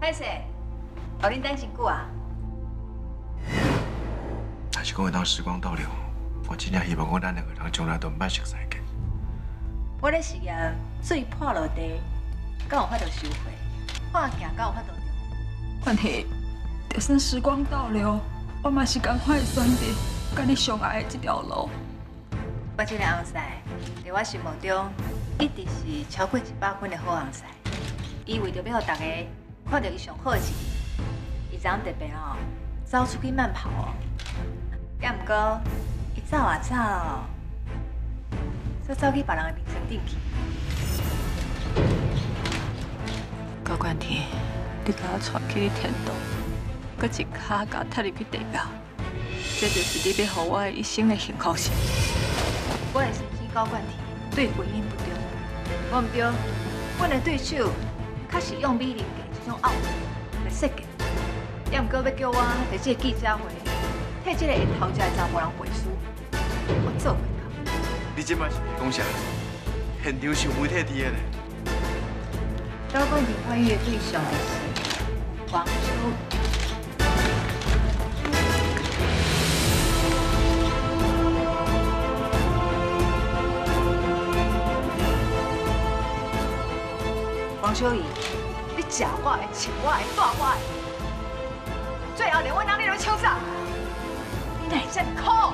歹势，让恁等真久啊！还是讲会当时光倒流，我真正希望讲咱两个人将来都毋捌熟悉过。我的事业水破落地，敢有法度收回？看行敢有法度着？关系，就算时光倒流，我嘛是赶快选择跟你相爱的这条路。我这个红婿，在我心目中一直是超过一百分的好红婿。伊为着要让大家看到伊上好一面，伊昨特别哦，走出去慢跑哦。也毋过，伊走啊走，煞走去别人的名声顶去。高冠天，你甲我带去你天堂，搁一脚甲我踢入去地狱，这就是你要给我的一生的幸福是？我的先生高冠天对婚姻不忠，我毋对，阮的对手确实用美玲给这种傲来设计，也毋过要叫我在这个记者会替这个会偷食的查甫人背书，我做袂到。你即摆是讲啥？现场是媒体伫的呢。高冠天欢悦对象是黄黄秋怡，你吃我的、穿我的、带我的，最后连我哪里都抢走，你哪会这么？